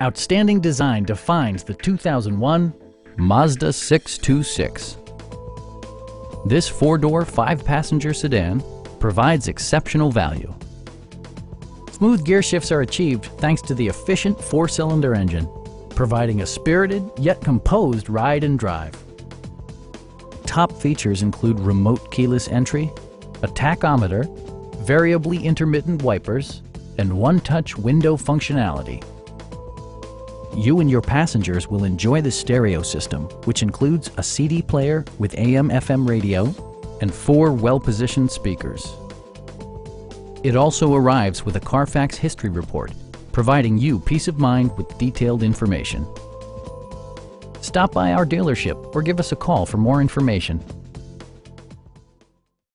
Outstanding design defines the 2001 Mazda 626. This four-door, five-passenger sedan provides exceptional value. Smooth gear shifts are achieved thanks to the efficient four-cylinder engine, providing a spirited yet composed ride and drive. Top features include remote keyless entry, a tachometer, variably intermittent wipers, and one-touch window functionality. You and your passengers will enjoy the stereo system, which includes a CD player with AM-FM radio and four well-positioned speakers. It also arrives with a Carfax history report, providing you peace of mind with detailed information. Stop by our dealership or give us a call for more information.